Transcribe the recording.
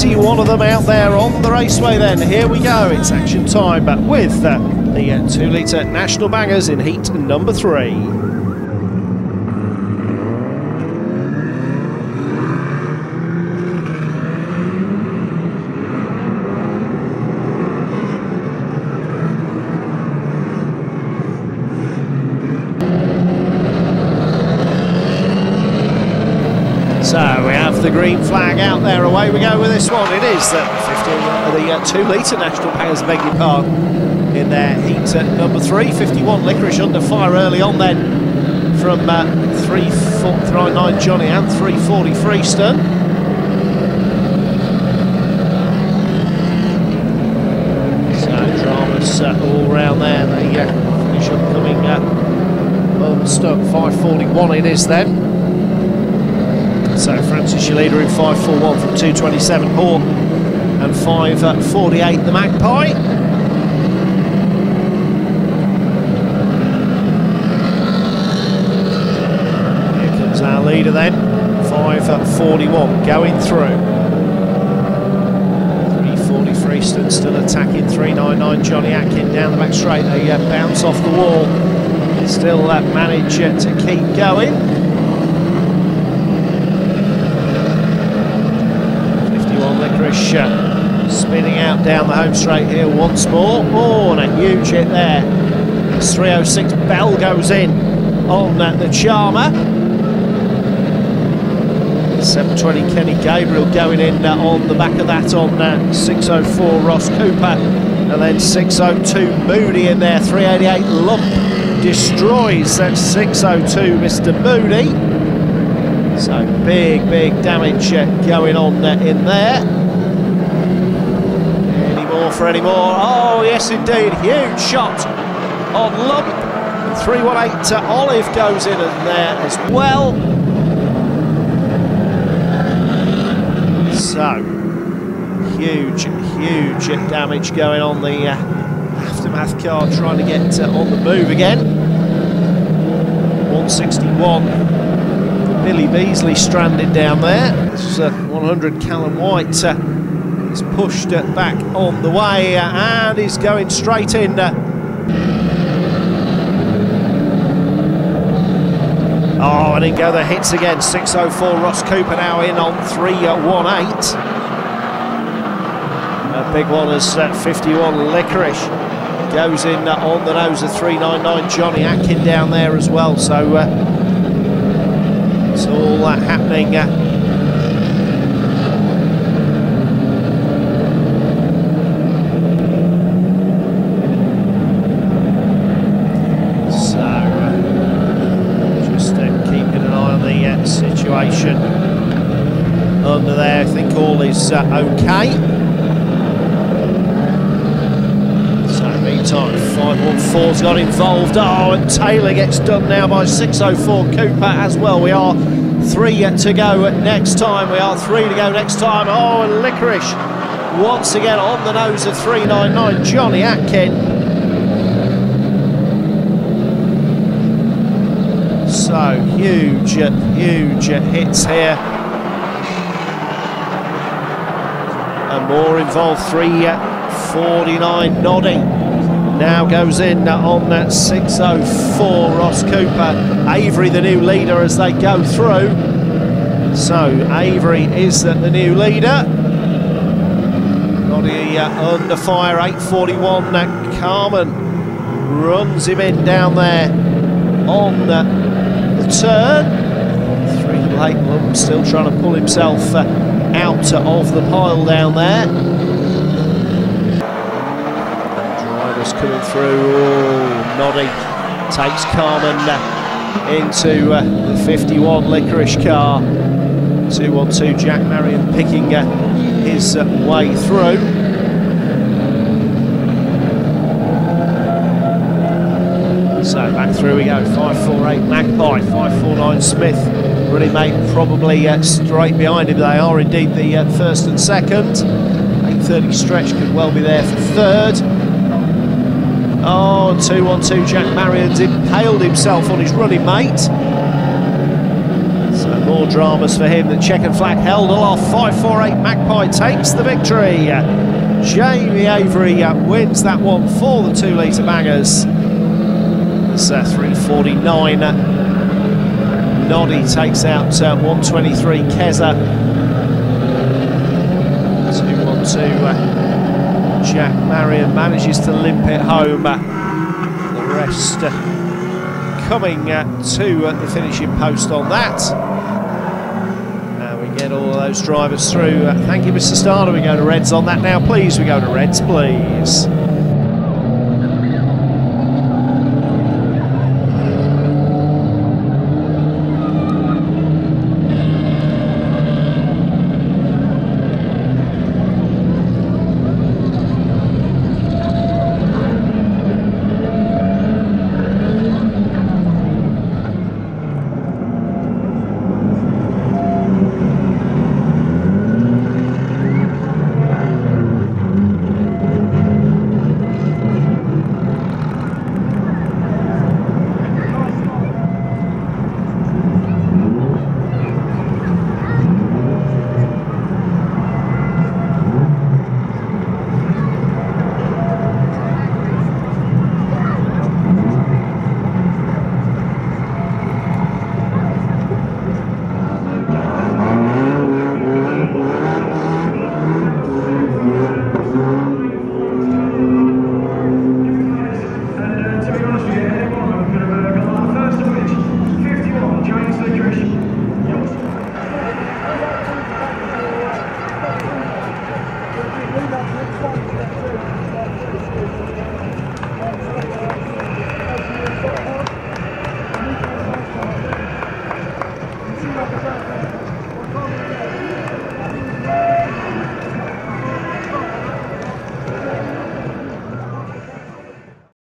pity one of them out there on the raceway then. Here we go, it's action time but with uh, the uh, 2 litre National Bangers in heat number 3. So we the green flag out there. Away we go with this one. It is the 15, uh, the uh, two litre National powers, beg your pardon, in their heat at number three. 51 Licorice under fire early on then from uh, 349 Johnny and 340 Freestone. Uh, all round there. They uh, finish up coming uh, unstuck. 541 it is then. So Francis, your leader in 5.41 from 2.27 Hawk and 5.48 the Magpie. Here comes our leader then, 5.41 going through. 3.40 Freestone still attacking, 3.99 Johnny Atkin down the back straight. They uh, bounce off the wall, still uh, manage uh, to keep going. 51 Licorice uh, spinning out down the home straight here once more. Oh, and a huge hit there. It's 306 Bell goes in on uh, the Charmer. 720 Kenny Gabriel going in uh, on the back of that on uh, 604 Ross Cooper. And then 602 Moody in there. 388 Lump destroys that 602 Mr. Moody. So big, big damage uh, going on in there. For any more? Oh, yes, indeed. Huge shot on Lump. And 318 uh, Olive goes in in there as well. So huge, huge damage going on the uh, aftermath car trying to get uh, on the move again. 161 Billy Beasley stranded down there. This is uh, 100 Callum White. Uh, he's pushed back on the way and he's going straight in. Oh, and in go the hits again. 604 Ross Cooper now in on 318. A big one is uh, 51 Licorice. Goes in uh, on the nose of 399 Johnny Atkin down there as well. So uh, it's all uh, happening. Uh, so uh, just uh, keeping an eye on the uh, situation under there. I think all is uh, okay. So meantime, 514's got involved. Oh, and Taylor gets done now by 604 Cooper as well. We are three yet to go next time. We are three to go next time. Oh, and Licorice once again on the nose of 399 Johnny Atkin. So huge, huge hits here. And more involved. 349 Noddy now goes in on that 604 Ross Cooper. Avery the new leader as they go through. So Avery is the new leader. Noddy uh, under fire, 841. Uh, Carmen runs him in down there on uh, the turn. Three late lump still trying to pull himself uh, out of the pile down there. Drivers coming through. Oh, Noddy takes Carmen uh, into uh, the 51 Licorice car. 212 Jack Marion picking uh, his uh, way through. So back through we go. 548 Magpie, 549 Smith. Really made probably uh, straight behind him. They are indeed the uh, first and second. 830 stretch could well be there for third. Oh, 212 Jack Marion's impaled himself on his running mate. So More dramas for him. The check and flag held aloft. 548 Magpie takes the victory. Jamie Avery uh, wins that one for the two litre bangers. Uh, 349. Noddy takes out uh, 123 Keza. 212 uh, Jack Marion manages to limp it home. the rest uh, coming uh, to uh, the finishing post on that. Get all those drivers through. Uh, thank you, Mr. Starter. We go to Reds on that now, please. We go to Reds, please.